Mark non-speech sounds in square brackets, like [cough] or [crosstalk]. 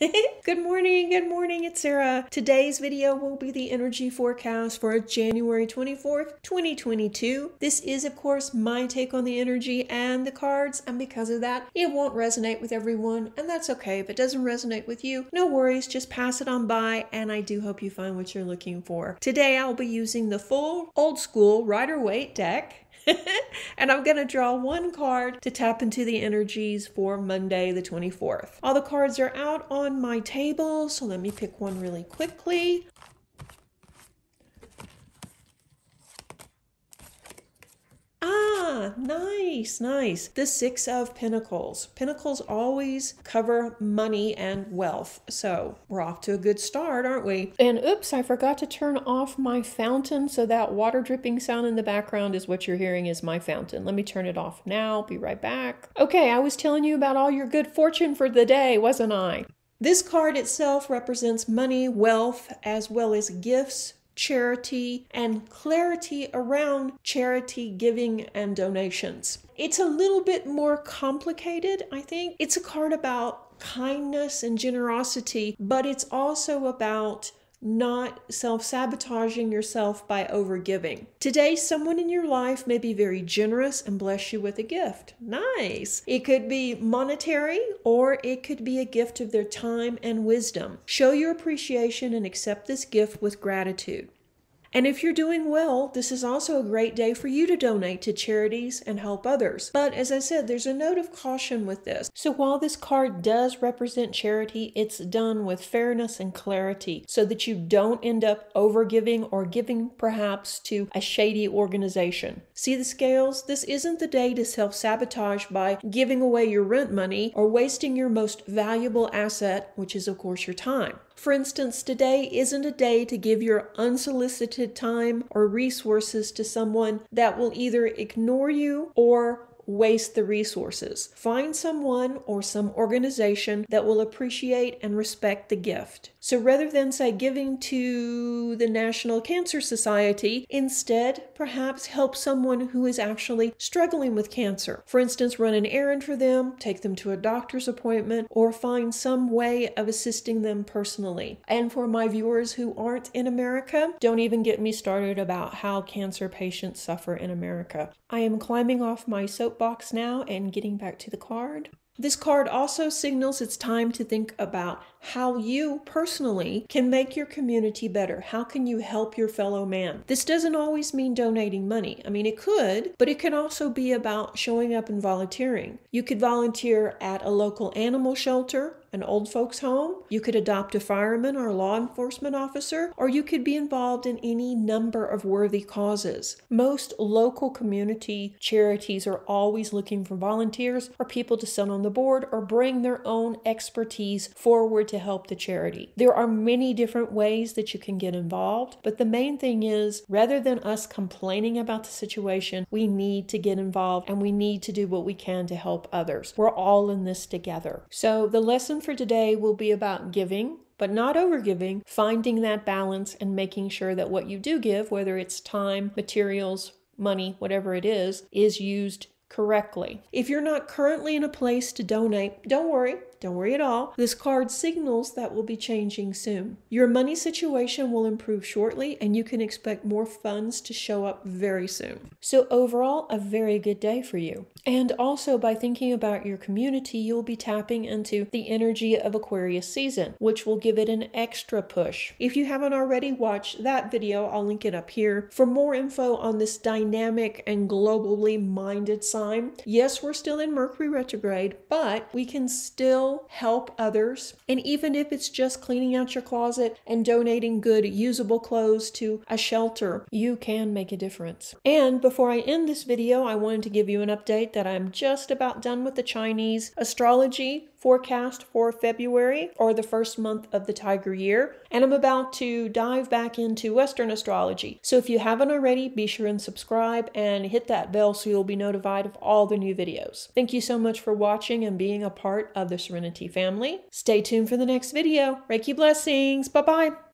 [laughs] good morning, good morning, it's Sarah. Today's video will be the energy forecast for January 24th, 2022. This is, of course, my take on the energy and the cards, and because of that, it won't resonate with everyone, and that's okay. If it doesn't resonate with you, no worries, just pass it on by, and I do hope you find what you're looking for. Today, I'll be using the full old school Rider Waite deck. [laughs] and I'm going to draw one card to tap into the energies for Monday, the 24th. All the cards are out on my table, so let me pick one really quickly. Nice, nice. The Six of Pentacles. Pentacles always cover money and wealth. So we're off to a good start, aren't we? And oops, I forgot to turn off my fountain. So that water dripping sound in the background is what you're hearing is my fountain. Let me turn it off now. Be right back. Okay, I was telling you about all your good fortune for the day, wasn't I? This card itself represents money, wealth, as well as gifts, charity, and clarity around charity giving and donations. It's a little bit more complicated, I think. It's a card about kindness and generosity, but it's also about not self sabotaging yourself by overgiving. Today, someone in your life may be very generous and bless you with a gift. Nice. It could be monetary or it could be a gift of their time and wisdom. Show your appreciation and accept this gift with gratitude. And if you're doing well, this is also a great day for you to donate to charities and help others. But as I said, there's a note of caution with this. So while this card does represent charity, it's done with fairness and clarity so that you don't end up overgiving or giving perhaps to a shady organization. See the scales? This isn't the day to self sabotage by giving away your rent money or wasting your most valuable asset, which is, of course, your time. For instance, today isn't a day to give your unsolicited time or resources to someone that will either ignore you or waste the resources. Find someone or some organization that will appreciate and respect the gift. So rather than say giving to the National Cancer Society, instead perhaps help someone who is actually struggling with cancer. For instance, run an errand for them, take them to a doctor's appointment, or find some way of assisting them personally. And for my viewers who aren't in America, don't even get me started about how cancer patients suffer in America. I am climbing off my soap box now and getting back to the card. This card also signals it's time to think about how you personally can make your community better. How can you help your fellow man? This doesn't always mean donating money. I mean, it could, but it can also be about showing up and volunteering. You could volunteer at a local animal shelter, an old folks home, you could adopt a fireman or a law enforcement officer, or you could be involved in any number of worthy causes. Most local community charities are always looking for volunteers or people to sit on the board or bring their own expertise forward to help the charity. There are many different ways that you can get involved, but the main thing is rather than us complaining about the situation, we need to get involved and we need to do what we can to help others. We're all in this together. So the lesson for today will be about giving, but not overgiving, finding that balance and making sure that what you do give, whether it's time, materials, money, whatever it is, is used correctly. If you're not currently in a place to donate, don't worry. Don't worry at all. This card signals that will be changing soon. Your money situation will improve shortly and you can expect more funds to show up very soon. So, overall, a very good day for you. And also, by thinking about your community, you'll be tapping into the energy of Aquarius season, which will give it an extra push. If you haven't already watched that video, I'll link it up here. For more info on this dynamic and globally minded sign, yes, we're still in Mercury retrograde, but we can still help others. And even if it's just cleaning out your closet and donating good, usable clothes to a shelter, you can make a difference. And before I end this video, I wanted to give you an update that I'm just about done with the Chinese astrology forecast for February or the first month of the Tiger year, and I'm about to dive back into Western astrology. So if you haven't already, be sure and subscribe and hit that bell so you'll be notified of all the new videos. Thank you so much for watching and being a part of the Serenity family. Stay tuned for the next video. Reiki blessings. Bye bye.